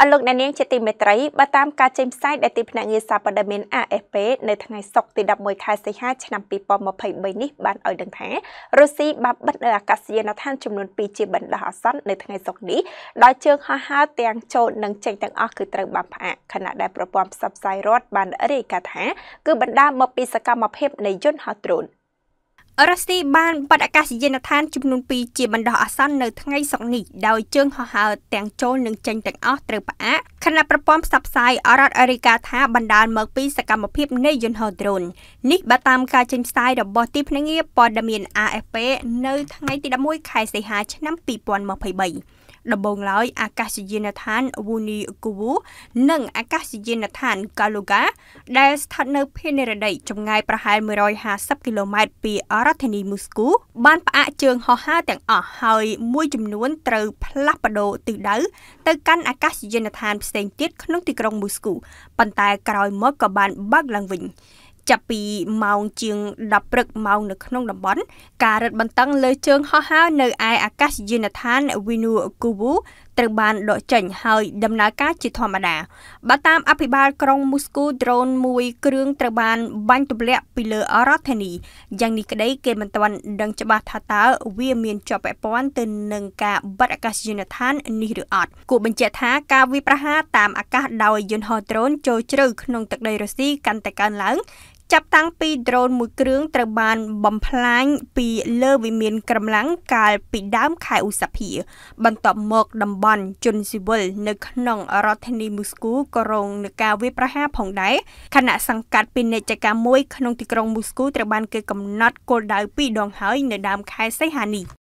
អរលោកអ្នកនាងជាទីមេត្រីបើតាមការចេញផ្សាយដែលទីភ្នាក់ងារសារព័ត៌មាន AFP នៅថ្ងៃសុក្រទី11ខែសីហាឆ្នាំ2023នេះបានឲ្យដឹងថារុស្ស៊ីបានបិទនៅអាកាសយានដ្ឋានចំនួន2ជាបណ្ដោះអាសន្ននៅថ្ងៃសុក្រនេះដោយជើងហោះហើរទាំងចូលនិងចេញទាំងអស់គឺត្រូវបានផ្អាកខណៈដែលប្រព័ន្ធផ្សព្វផ្សាយរដ្ឋបានរាយការណ៍ថាគឺបណ្ដាលមកពីសកម្មភាពនៃយន្តហោះដ្រូន រុស្ស៊ីបានបិទអាកាសយានដ្ឋានចំនួន2ជាបណ្ដោះអាសន្ននៅថ្ងៃសុក្រនេះដោយជើងហោះហើរទាំងចូលនិងចេញទាំងអស់ត្រូវផ្អាក ខណៈប្រព័ន្ធផ្សព្វផ្សាយអរដ្ឋអាមេរិកថាបណ្ដាលមកពីសកម្មភាពនៃយន្តហោះដ្រូននេះបើតាមការចេញផ្សាយរបស់ទីភ្នាក់ងារព័ត៌មាន AFP នៅថ្ងៃទី11ខែសីហាឆ្នាំ2023ដំបូងឡើយអាកាសយានដ្ឋាន Wuni Kuwu និងអាកាសយានដ្ឋាន Kaluga ដែលស្ថិតនៅភាគនិរតីចម្ងាយប្រហែល150គីឡូម៉ែត្រពីរដ្ឋធានីមូស្គូបានផ្អាកជើងហោះហើរទាំងអស់ហើយមួយចំនួនត្រូវផ្លាស់ប្ដូរទិសដៅទៅកាន់អាកាសយានដ្ឋានផ្សេងទៀតក្នុងទីក្រុងមូស្គូប៉ុន្តែក្រោយមកក៏បានបើកឡើងវិញចាប់ពីម៉ោងជាង10ព្រឹកម៉ោងនៅក្នុងតំបន់ការរឹតបន្តឹងលើជើងហោះហើរនៅឯអាកាសយានដ្ឋាន Vnukovo ត្រូវបានដកចេញហើយដំណើរការជាធម្មតាបើតាមអភិបាលក្រុងមូស្គូដ្រូនមួយគ្រឿងត្រូវបានបាញ់ទម្លាក់ពីលើអរដ្ឋធានីយ៉ាងនេះក្តីគេមិនទាន់ដឹងច្បាស់ថាតើវាមានជាប់ពាក់ព័ន្ធទៅនឹងការបិទអាកាសយានដ្ឋាននេះឬអត់គួរបញ្ជាក់ថាការវាយប្រហារតាមអាកាសដោយយន្តហោះដ្រូនចូលជ្រៅក្នុងទឹកដីរុស្ស៊ីកាន់តែកើនឡើង ចាប់តាំងពីដ្រូនមួយគ្រឿងត្រូវបានបំផ្លាញពីលើវិមានកម្លាំងកាលពីដើមខែឧសភាបន្ទាប់មកតំបន់ជនស៊ីវិលនៅក្នុងរដ្ឋធានីមូស្គូក៏រងនឹងការវាយប្រហារផងដែរខណៈសង្កាត់ពាណិជ្ជកម្មមួយក្នុងទីក្រុងមូស្គូត្រូវបានគេកំណត់គោលដៅពីរដងហើយនៅដើមខែសីហានេះ